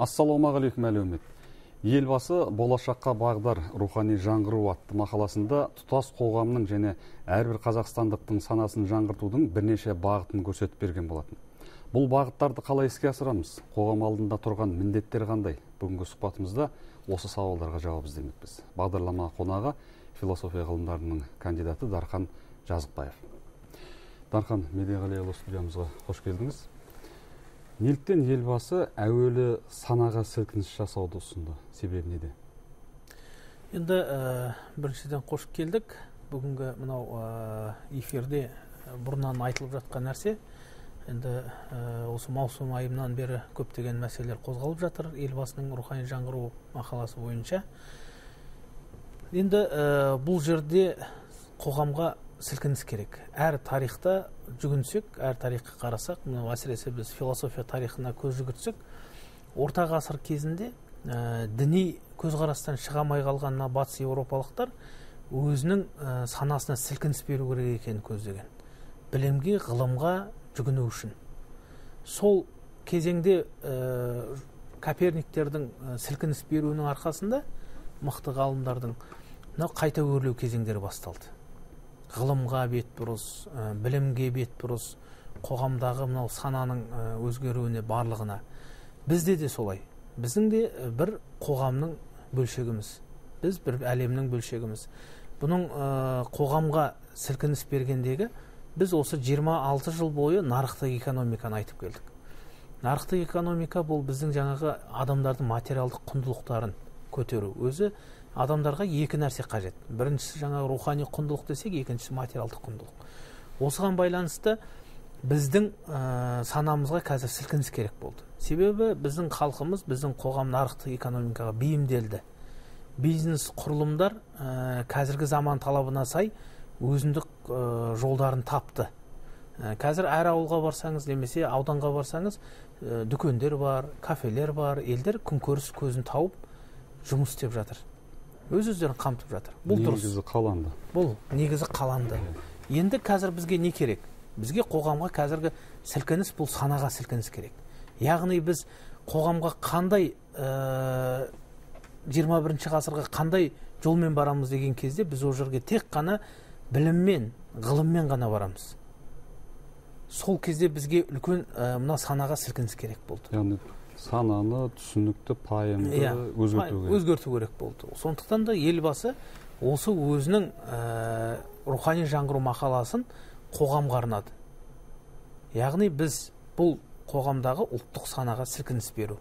ассалаумағалейкум әлеумет елбасы болашаққа бағдар рухани жаңғыру атты мақаласында тұтас қоғамның және әрбір қазақстандықтың санасын жаңғыртудың бірнеше бағытын көрсетіп берген болатын. Бұл бағыттарды қалай іске асырамыз? Қоғам алдында тұрған міндеттер қандай? Бүгінгі сұхбатымызда осы сауалдарға жауап іздемекпіз бағдарлама қонағы философия ғылымдарының кандидаты дархан жазықбаев. Дархан медеғалиұлы студиямызға қош келдіңіз. Неліктен елбасы әуелі санаға сілкініс жасауды ұсынды. Себебі неде? Енді ә, біріншіден қош келдік. Бүгінгі мынау ә, эфирде бұрыннан айтылып жатқан нәрсе. Енді осы маусым айынан бері көптеген мәселелер қозғалып жатыр елбасының рухани жаңғыру мақаласы бойынша. Енді бұл жерде қоғамға сілкініс керек. Әр тарихта жүгінсек әр тарихқа қарасақ мынау әсіресе біз философия тарихына көз жүгіртсек орта ғасыр кезінде ә, діни көзқарастан шыға алмай қалған мына батыс еуропалықтар өзінің ә, санасына сілкініс беру керек екенін көздеген. Білімге ғылымға жүгіну үшін. Сол кезеңде ә, коперниктердің ә, сілкініс беруінің арқасында мықты ғалымдардың мынау қайта өрлеу кезеңдері басталды. Ғылымға бетбұрыс ә, білімге бетбұрыс қоғамдағы мынау сананың өзгеруіне барлығына. Бізде де солай. Біздің де бір қоғамның бөлшегіміз. Біз бір әлемнің бөлшегіміз. Бұның қоғамға сілкініс бергендегі біз осы 26 жыл бойы нарықтық экономиканы айтып келдік. Нарықтық экономика бұл біздің жаңағы адамдардың материалдық құндылықтарын көтеру. Өзі адамдарға екі нәрсе қажет. Біріншісі жаңағы рухани құндылық десек екіншісі материалдық құндылық. Осыған байланысты біздің ә, санамызға қазір сілкініс керек болды. Себебі біздің халқымыз біздің қоғам нарықтық экономикаға бейімделді. Бизнес құрылымдар ә, қазіргі заман талабына сай өзіндік ә, жолдарын тапты. Ә, қазір әр ауылға барсаңыз немесе ауданға барсаңыз ә, дүкендер бар кафелер бар елдер күнкөріс көзін тауып жұмыс істеп жатыр. Өз өздерін қамтып жатыр. Бұл дұрыс. Негізі қаланды. Бұл негізі қаланды. Енді қазір бізге не керек? Бізге қоғамға қазіргі сілкініс бұл санаға сілкініс керек. Яғни біз қоғамға қандай жиырма бірінші ғасырға қандай жолмен барамыз деген кезде біз ол жерге тек қана біліммен ғылыммен ғана барамыз. Сол кезде бізге үлкен ә, мына санаға сілкініс керек болды. Яғни сананы түсінікті пайымды иә, өзгерту керек. өзгерту керек болды. Сондықтан да елбасы осы өзінің ә, рухани жаңғыру мақаласын қоғамға арнады. Яғни біз бұл қоғамдағы ұлттық санаға сілкініс беру.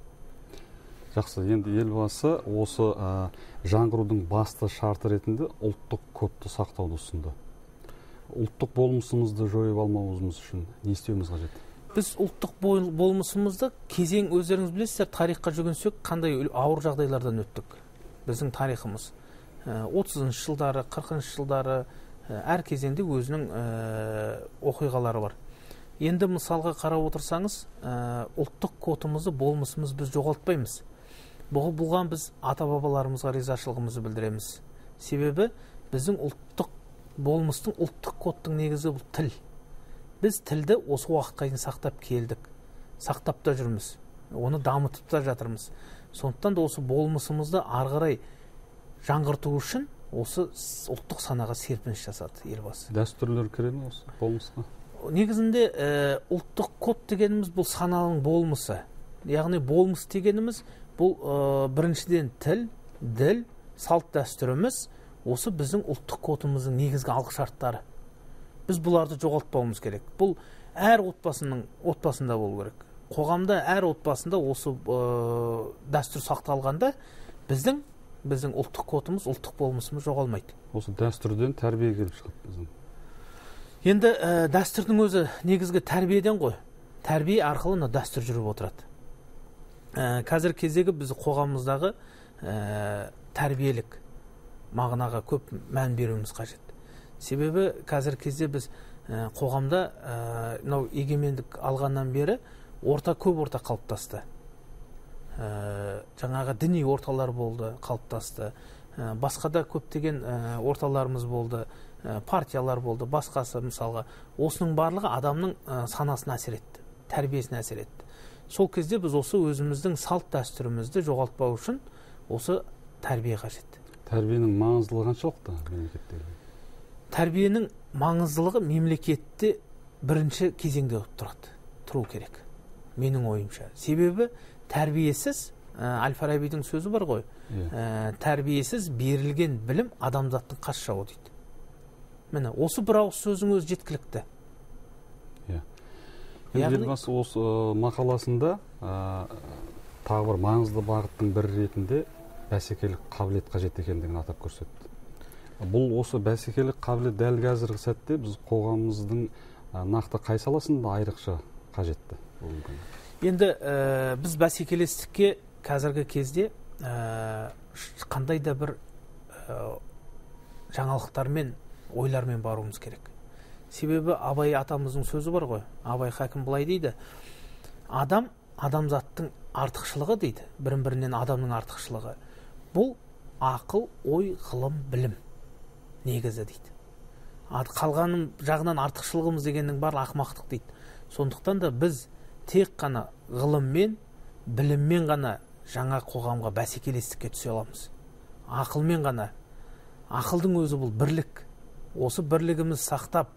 Жақсы. Енді елбасы осы ә, жаңғырудың басты шарты ретінде ұлттық кодты сақтауды ұсынды. Ұлттық болмысымызды жойып алмауымыз үшін не істеуіміз қажет? Біз ұлттық болмысымызды кезең өздеріңіз білесіздер тарихқа жүгінсек қандай ауыр жағдайлардан өттік. Біздің тарихымыз отызыншы жылдары қырқыншы жылдары әр кезеңде өзінің оқиғалары бар. Енді мысалға қарап отырсаңыз ұлттық кодымызды болмысымыз біз жоғалтпаймыз. Бұған біз ата бабаларымызға ризашылығымызды білдіреміз. Себебі біздің ұлттық болмыстың ұлттық кодтың негізі бұл тіл. Біз тілді осы уақытқа дейін сақтап келдік. Сақтап та жүрміз. Оны дамытып та жатырмыз. Сондықтан да осы болмысымызды ары қарай жаңғырту үшін осы ұлттық санаға серпіліс жасады елбасы. Дәстүрлер кіре ме осы болмысқа? Негізінде ә, ұлттық код дегеніміз бұл сананың болмысы. Яғни болмыс дегеніміз бұл ә, біріншіден тіл діл салт дәстүріміз осы біздің ұлттық кодымыздың негізгі алғышарттары. Біз бұларды жоғалтпауымыз керек. Бұл әр отбасының отбасында болу керек. Қоғамда әр отбасында осы ә, дәстүр сақталғанда біздің біздің ұлттық кодымыз ұлттық болмысымыз жоғалмайды. Осы дәстүрден тәрбие келіп шығады біздің. Енді ә, дәстүрдің өзі негізгі тәрбиеден ғой. Тәрбие арқылы мына дәстүр жүріп отырады. Ә, қазіргі кездегі біз қоғамымыздағы ә, тәрбиелік мағынаға көп мән беруіміз қажет. Себебі қазіргі кезде біз қоғамда мынау ә, егемендік алғаннан бері орта көп орта қалыптасты. Ә, жаңағы діни орталар болды қалыптасты. Ә, басқа да көптеген орталарымыз болды партиялар болды. Басқасы мысалға осының барлығы адамның санасына әсер етті тәрбиесіне әсер етті. Сол кезде біз осы өзіміздің салт дәстүрімізді жоғалтпау үшін осы тәрбие қажет. Тәрбиенің маңыздылығы қаншалықты мемлекеттегі тәрбиенің маңыздылығы мемлекетте бірінші кезеңде тұрады. Тұру керек. Менің ойымша. Себебі тәрбиесіз ә, әл фарабидің сөзі бар ғой. Ә, тәрбиесіз берілген білім адамзаттың қас жауы дейді. Міне осы бір ауыз сөздің өзі жеткілікті. Иә. Енді елбасы осы мақаласында ә, тағы бір маңызды бағыттың бірі ретінде бәсекелік қабілет қажет екендігін атап көрсетті. Бұл осы бәсекелік қабілет дәл қазіргі сәтте біз қоғамымыздың нақты қай саласында айрықша қажетті енді ә, біз бәсекелестікке қазіргі кезде ә, қандай да бір ә, жаңалықтармен ойлармен баруымыз керек. Себебі абай атамыздың сөзі бар ғой абай хакім былай дейді адам адамзаттың артықшылығы дейді бірін бірінен адамның артықшылығы. Бұл ақыл ой ғылым білім. Негізі дейді. Қалғанын жағынан артықшылығымыз дегеннің барлығы ақымақтық дейді. Сондықтан да біз тек қана ғылыммен біліммен ғана жаңа қоғамға бәсекелестікке түсе аламыз. Ақылмен ғана. Ақылдың өзі бұл бірлік. Осы бірлігімізді сақтап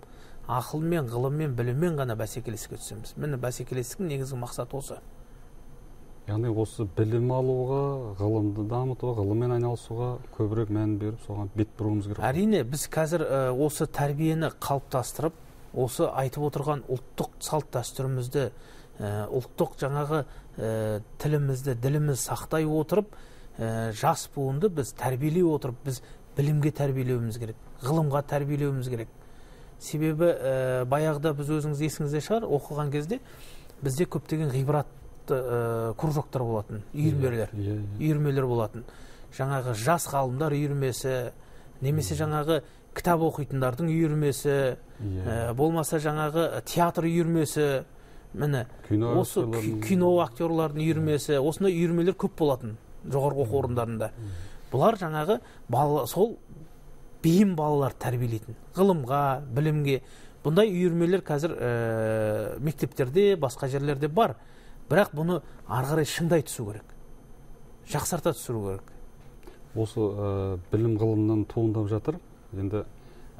ақылмен ғылыммен біліммен ғана бәсекелестікке түсеміз. Міне бәсекелестіктің негізгі мақсаты осы. Яғни осы білім алуға ғылымды дамытуға ғылыммен айналысуға көбірек мән беріп соған бет бұруымыз керек. Әрине біз қазір осы тәрбиені қалыптастырып осы айтып отырған ұлттық салт дәстүрімізді ұлттық жаңағы тілімізді ділімізді сақтай отырып жас буынды біз тәрбиелей отырып біз білімге тәрбиелеуіміз керек ғылымға тәрбиелеуіміз керек. Себебі ә, баяғыда біз өзіңіз есіңізде шығар оқыған кезде бізде көптеген ғибратты ә, кружоктар болатын үйірмелер. yeah, yeah, yeah. үйірмелер болатын. Жаңағы жас ғалымдар үйірмесі немесе жаңағы кітап оқитындардың үйірмесі yeah. болмаса жаңағы театр үйірмесі міне осы кино актерлардың үйірмесі осындай үйірмелер көп болатын жоғарғы оқу орындарында. Бұлар жаңағы бала, сол бейім балалар тәрбиелейтін ғылымға білімге. Бұндай үйірмелер қазір ә, мектептерде басқа жерлерде бар. Бірақ бұны ары қарай шыңдай түсу керек. Жақсарта түсіру керек. Осы ә, білім ғылымнан туындап жатыр. Енді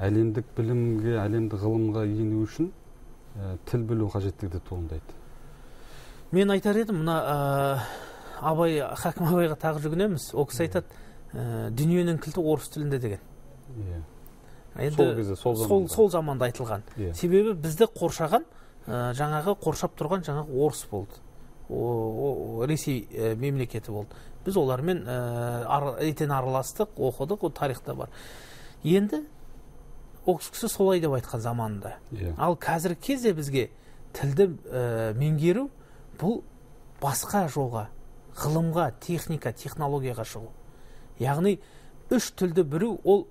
әлемдік білімге әлемдік ғылымға ену үшін ә, тіл білу қажеттігі де туындайды. Мен айтар едім мына ә, абай хакім абайға тағы жүгінеміз. Ол кісі айтады ә, дүниенің кілті орыс тілінде деген. Иә. Сол кезде сол заманда. сол, заманда айтылған. Yeah. себебі бізді қоршаған ә, жаңағы қоршап тұрған жаңағы орыс болды. Ресей ә, мемлекеті болды. Біз олармен ә, етене араластық оқыдық ол тарихта бар. Енді ол кісі солай деп айтқан заманында yeah. ал қазіргі кезде бізге тілді ә, меңгеру бұл басқа жолға ғылымға техника технологияға шығу. Яғни үш тілді білу ол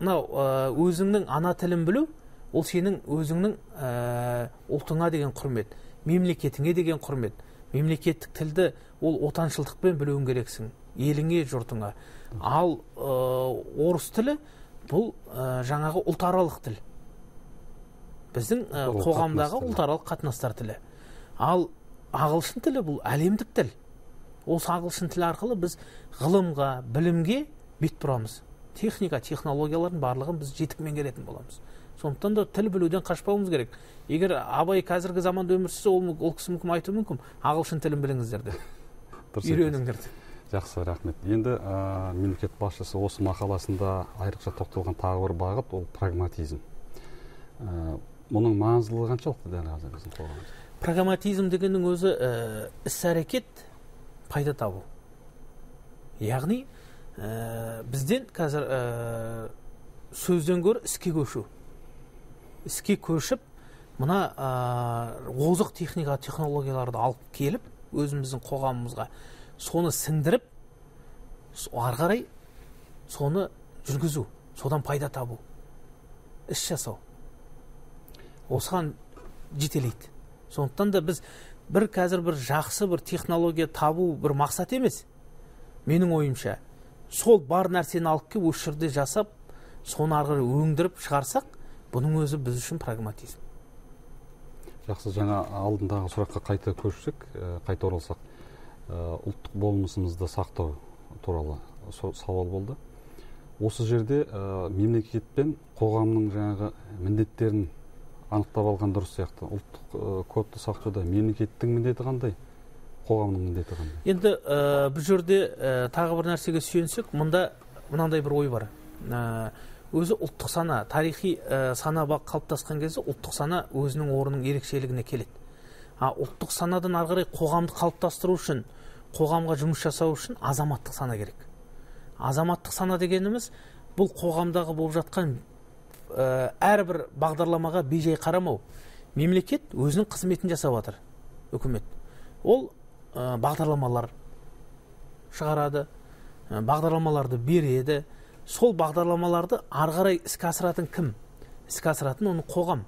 мынау өзіңнің ана тілін білу ол сенің өзіңнің ә, ұлтыңа деген құрмет мемлекетіңе деген құрмет. Мемлекеттік тілді ол отаншылдықпен білуің керексің. Еліңе жұртыңа. Ал ә, орыс тілі бұл ә, жаңағы ұлтаралық тіл. Біздің ә, қоғамдағы ұлтаралық қатынастар тілі. Ал ағылшын тілі бұл әлемдік тіл. Осы ағылшын тілі арқылы біз ғылымға білімге бет бұрамыз. Техника технологиялардың барлығын біз жетік меңгеретін боламыз. Сондықтан да тіл білуден қашпауымыз керек. Егер абай қазіргі заманда өмір сүрсе ол, ол кісі мүмкін айтуы мүмкін. Ағылшын тілін біліңіздер деп. Үйреніңдер деп. Жақсы рахмет. Енді ә, мемлекет басшысы осы мақаласында айрықша тоқталған тағы бір бағыт ол прагматизм. Ә, мұның маңыздылығы қаншалықты дәл қазір біздің қоғамымызда? Прагматизм дегеннің өзі ә, іс әрекет пайда табу. Яғни ә, бізден қазір ә, сөзден гөрі іске көшу. Іске көшіп мына ә, озық техника технологияларды алып келіп өзіміздің қоғамымызға соны сіңдіріп ары қарай соны жүргізу содан пайда табу іс жасау. Осыған жетелейді. Сондықтан да біз бір қазір бір жақсы бір технология табу бір мақсат емес. Менің ойымша сол бар нәрсені алып келіп осы жерде жасап соны ары қарай өңдіріп шығарсақ бұның өзі біз үшін прагматизм. Жақсы жаңа алдындағы сұраққа қайта көшсек ә, қайта оралсақ. Ә, ұлттық болмысымызды сақтау туралы сауал болды. Осы жерде ә, мемлекет пен қоғамның жаңағы міндеттерін анықтап алған дұрыс сияқты. Ұлттық кодты сақтауда мемлекеттің міндеті қандай? Қоғамның міндеті қандай? Енді ә, бұл жерде ә, тағы бір нәрсеге сүйенсек мұнда мынандай бір ой бар. Өзі ұлттық сана тарихи ә, сана қалыптасқан кезде ұлттық сана өзінің орнының ерекшелігіне келеді. А ұлттық санадан ары қарай қоғамды қалыптастыру үшін қоғамға жұмыс жасау үшін азаматтық сана керек. Азаматтық сана дегеніміз бұл қоғамдағы болып жатқан ә, әрбір бағдарламаға бейжай қарамау. Мемлекет өзінің қызметін жасап жатыр үкімет. Ол ә, бағдарламалар шығарады ә, бағдарламаларды береді сол бағдарламаларды ары қарай іске асыратын кім? Іске асыратын оны қоғам.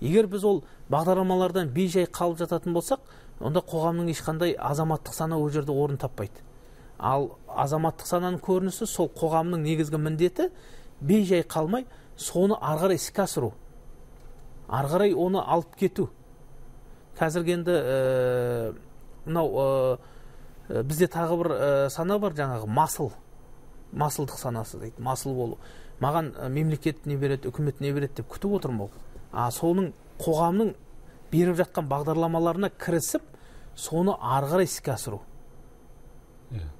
Егер біз ол бағдарламалардан бейжай қалып жататын болсақ онда қоғамның ешқандай азаматтық сана ол жерде орын таппайды. Ал азаматтық сананың көрінісі сол қоғамның негізгі міндеті бейжай қалмай соны ары қарай іске асыру. Ары қарай оны алып кету. Қазіргі енді ә, мынау ә, бізде тағы бір ә, сана бар жаңағы масыл. Масылдық санасы дейді масыл болу. Маған мемлекет не береді үкімет не береді деп күтіп отырмын ол. А соның қоғамның беріп жатқан бағдарламаларына кірісіп соны ары қарай іске асыру. Yeah. Иә.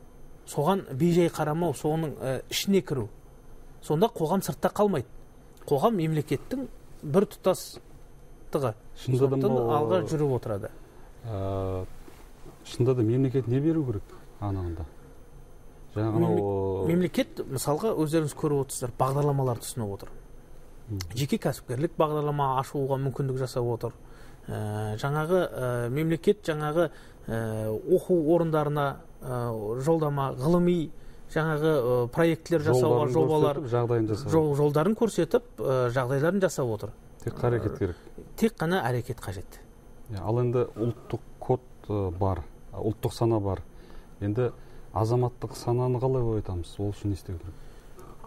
соған бейжай қарамау соның ә, ішіне кіру. Сонда қоғам сыртта қалмайды. Қоғам мемлекеттің бір тұтастығы. Сондықтан алға жүріп отырады. Ә, шынында да мемлекет не беру керек анығында жаңағы мемлекет мысалға өздеріңіз көріп отырсыздар бағдарламаларды ұсынып отыр. Жеке кәсіпкерлік бағдарлама ашуға мүмкіндік жасап отыр. Ә, жаңағы ә, мемлекет жаңағы ә, оқу орындарына ә, жолдама ғылыми жаңағы ә, проектілер жасауға жобалар жағдайын жасау жолдарын көрсетіп ә, жағдайларын жасап отыр. Тек әрекет керек. тек қана әрекет қажет. Ал енді ұлттық код бар. Ұлттық сана бар. Енді азаматтық сананы қалай оятамыз ол үшін не істеу керек?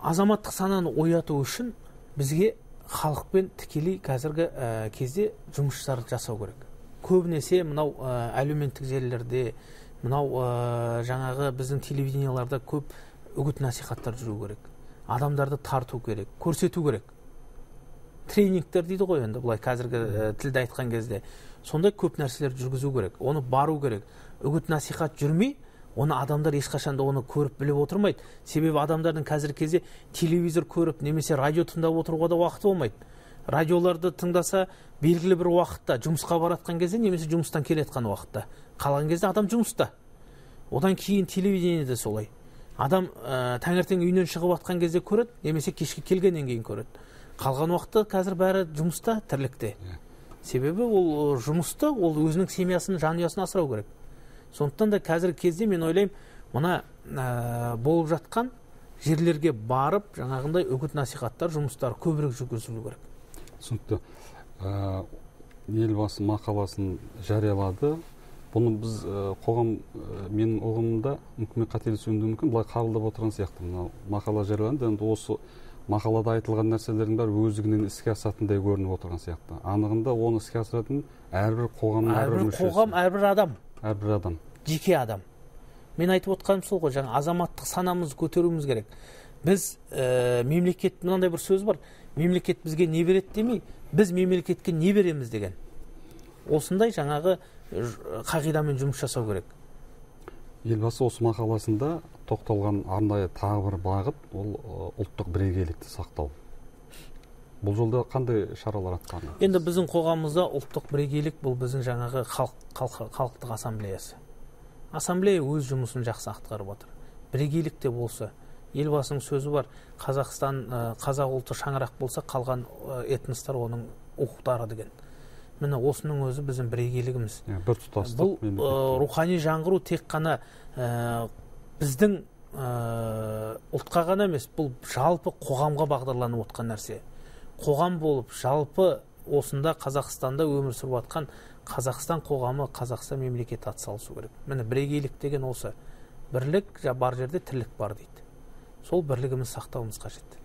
Азаматтық сананы ояту үшін бізге халықпен тікелей қазіргі ә, кезде жұмыстар жасау керек. Көбінесе мынау ә, әлеуметтік желілерде мынау ә, жаңағы біздің телевиденияларда көп үгіт насихаттар жүру керек. Адамдарды тарту керек көрсету керек. Тренингтер дейді ғой енді былай қазіргі ә, тілде айтқан кезде. Сондай көп нәрселер жүргізу керек оны бару керек. Үгіт насихат жүрмей оны адамдар ешқашан да оны көріп біліп отырмайды. Себебі адамдардың қазіргі кезде телевизор көріп немесе радио тыңдап отыруға да уақыты болмайды. Радиоларды тыңдаса белгілі бір уақытта жұмысқа баратқан кезде немесе жұмыстан келе жатқан уақытта. Қалған кезде адам жұмыста. Одан кейін телевидение де солай. Адам ә, таңертең үйінен шығып жатқан кезде көреді немесе кешке келгеннен кейін көреді. Қалған уақытта қазір бәрі жұмыста тірлікте. Иә. себебі ол жұмысты ол өзінің семьясын жанұясын асырау керек. Сондықтан да қазіргі кезде мен ойлаймын мына ә, болып жатқан жерлерге барып жаңағындай үгіт насихаттар жұмыстары көбірек жүргізілу керек. түсінікті. Ә, елбасы мақаласын жариялады. Бұны біз ә, қоғам ә, менің ұғымымда мүмкін мен қателесуім де мүмкін. Былай қабылдап отырған сияқты. Мынау мақала жарияланды. Енді осы мақалада айтылған нәрселердің бәрі өздігінен іске асатындай көрініп отырған сияқты. Анығында оны іске асыратын әрбір қоғамның әрбір қоғам әрбір адам. Әрбір адам. Жеке адам. Мен айтып отқаным сол ғой жаңа азаматтық санамызды көтеруіміз керек. Біз ә, мемлекет мынандай бір сөз бар. Мемлекет бізге не береді демей біз мемлекетке не береміз деген. Осындай жаңағы қағидамен жұмыс жасау керек. Елбасы осы мақаласында тоқталған арнайы тағы бір бағыт ол ұлттық бірегейлікті сақтау. Бұл жолда қандай шаралар атқарылады енді біздің қоғамымызда ұлттық бірегейлік бұл біздің жаңағы халық, халық, халықтық ассамблеясы. Ассамблея өз жұмысын жақсы атқарып жатыр бірегейлік те болса. Елбасының сөзі бар қазақстан қазақ ұлты шаңырақ болса қалған этностар оның уықтары деген. Міне осының өзі біздің бірегейлігіміз. Yeah, бір тұтастық бұл рухани жаңғыру тек қана ә, біздің ә, ұлтқа ғана емес бұл жалпы қоғамға бағдарланып отқан нәрсе. Қоғам болып жалпы осында қазақстанда өмір сүріп жатқан қазақстан қоғамы қазақстан мемлекеті атсалысу керек. Міне бірегейлік деген осы. Бірлік бар жерде тірлік бар дейді. Сол бірлігімізді сақтауымыз қажет.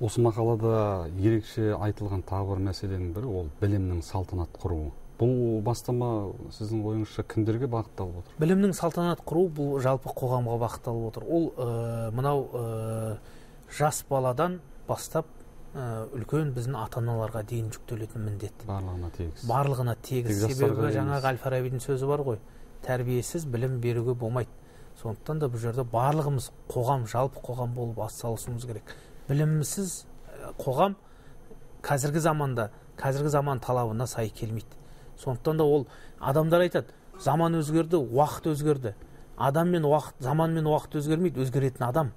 Осы мақалада ерекше айтылған тағы бір мәселенің бірі ол білімнің салтанат құруы. Бұл бастама сіздің ойыңызша кімдерге бағытталып отыр? Білімнің салтанат құру бұл жалпы қоғамға бағытталып отыр. Ол ә, мынау ә, жас баладан бастап үлкен біздің ата аналарға дейін жүктелетін міндет. Барлығына тегіс. Барлығына тегіс. Себебі жаңағы әл фарабидің сөзі бар ғой тәрбиесіз білім беруге болмайды. Сондықтан да бұл жерде барлығымыз қоғам жалпы қоғам болып атсалысуымыз керек. Білімсіз ә, қоғам қазіргі заманда қазіргі заман талабына сай келмейді. Сондықтан да ол адамдар айтады заман өзгерді уақыт өзгерді адам мен уақыт заман мен уақыт өзгермейді өзгеретін адам.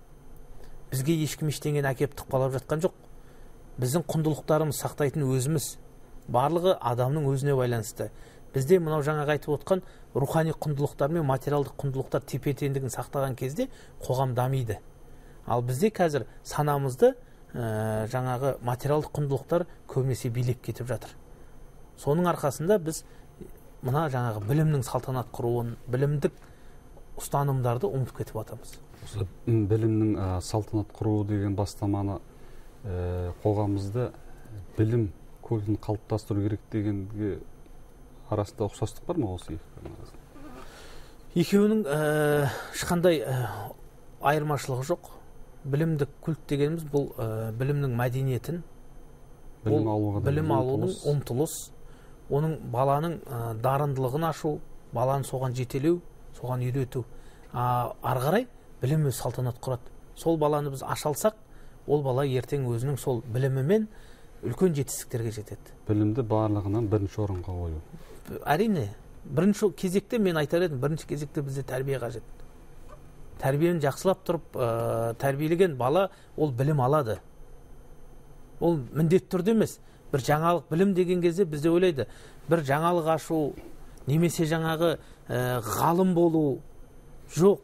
Бізге ешкім ештеңені әкеліп тықпалап жатқан жоқ. Біздің құндылықтарымыз сақтайтын өзіміз барлығы адамның өзіне байланысты. Бізде мынау жаңағы айтып отқан рухани құндылықтар мен материалдық құндылықтар тепе теңдігін сақтаған кезде қоғам дамиды. Ал бізде қазір санамызды ә, жаңағы материалдық құндылықтар көбінесе билеп кетіп жатыр. Соның арқасында біз мына жаңағы білімнің салтанат құруын білімдік ұстанымдарды ұмытып кетіп жатырмыз осы білімнің ә, салтанат құру деген бастаманы қоғамымызда білім культін қалыптастыру керек дегенге арасында ұқсастық бар ма осы екі екеуінің ә, ешқандай ә, айырмашылығы жоқ. Білімдік культ дегеніміз бұл ә, білімнің мәдениетін білім алуға білім алудың ұмтылыс. оның баланың ә, дарындылығын ашу баланы соған жетелеу соған үйрету. Ары қарай білім өз салтанат құрады. Сол баланы біз аша алсақ ол бала ертең өзінің сол білімімен үлкен жетістіктерге жетеді. Білімді барлығынан бірінші орынға қою. Әрине бірінші кезекте мен айтар едім бірінші кезекте бізде тәрбие қажет. Тәрбиені жақсылап тұрып ә, тәрбиелеген бала ол білім алады. Ол міндетті түрде емес. Бір жаңалық білім деген кезде бізде ойлайды бір жаңалық ашу немесе жаңағы ә, ғалым болу жоқ.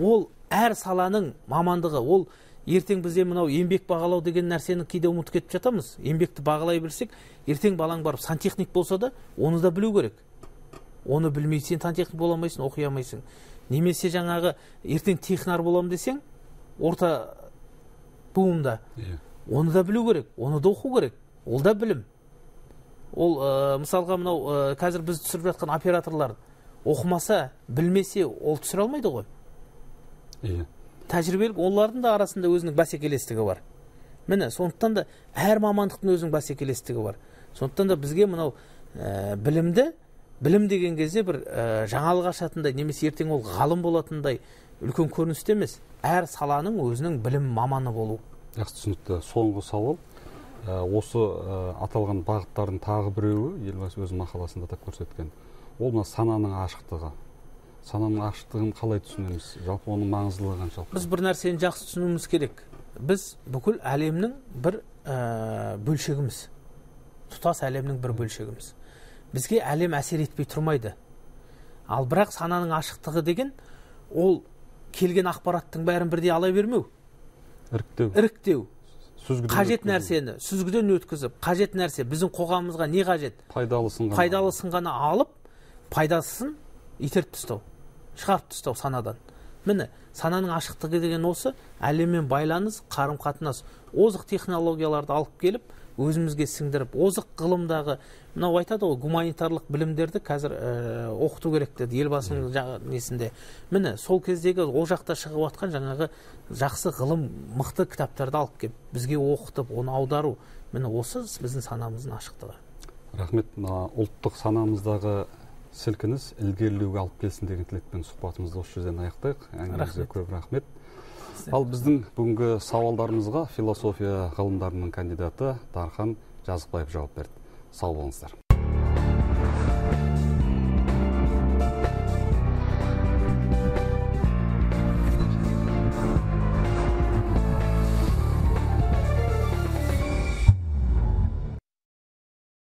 Ол әр саланың мамандығы ол ертең бізде мынау еңбек бағалау деген нәрсені кейде ұмытып кетіп жатамыз. Еңбекті бағалай білсек ертең балаң барып сантехник болса да оны да білу керек. Оны білмей сен сантехник бола алмайсың оқи алмайсың. Немесе жаңағы ертең технар боламын десең орта буында. Иә. Оны да білу керек оны да оқу керек. Ол да білім. Ол ә, мысалға мынау ә, қазір біз түсіріп жатқан операторлар оқымаса білмесе ол түсіре алмайды ғой. Иә. Тәжірибелік олардың да арасында өзінің бәсекелестігі бар. Міне сондықтан да әр мамандықтың өзінің бәсекелестігі бар. Сондықтан да бізге мынау ә, білімді білім деген кезде бір ә, жаңалық ашатындай немесе ертең ол ғалым болатындай үлкен көріністе емес. Әр саланың өзінің білім маманы болу. Жақсы түсінікті. Соңғы сауал. Ә, осы ә, аталған бағыттардың тағы біреуі елбасы өз мақаласында да көрсеткен. Ол мына сананың ашықтығы. Сананың ашықтығын қалай түсінеміз? Жалпы оның маңыздылығы қаншалықты? Біз бір нәрсені жақсы түсінуіміз керек. Біз бүкіл әлемнің бір ә, бөлшегіміз. Тұтас әлемнің бір бөлшегіміз. Бізге әлем әсер етпей тұрмайды. Ал бірақ сананың ашықтығы деген ол келген ақпараттың бәрін бірдей ала бермеу. Іріктеу. Іріктеу. Сүзгіден қажет нәрсені сүзгіден өткізіп қажет нәрсе біздің қоғамымызға не қажет? Пайдалысын ғана. Пайдалысын ғана алып пайдасын итеріп тастау. Шығарып тастау санадан. Міне сананың ашықтығы деген осы әлеммен байланыс қарым қатынас озық технологияларды алып келіп өзімізге сіңдіріп озық ғылымдағы мынау айтады ғой гуманитарлық білімдерді қазір ә, оқыту керек деді елбасының жа- несінде. Міне сол кездегі ол жақта шығып жатқан жаңағы жақсы ғылым мықты кітаптарды алып келіп бізге оқытып оны аудару. Міне осы біздің санамыздың ашықтығы. Рахмет. Мына ұлттық санамыздағы сілкініс ілгерілеуге алып келсін деген тілекпен сұхбатымызды осы жерден аяқтайық. Әңгімеңізге көп рахмет. Ал біздің бүгінгі сауалдарымызға философия ғылымдарының кандидаты дархан жазықбаев жауап берді. Сау болыңыздар.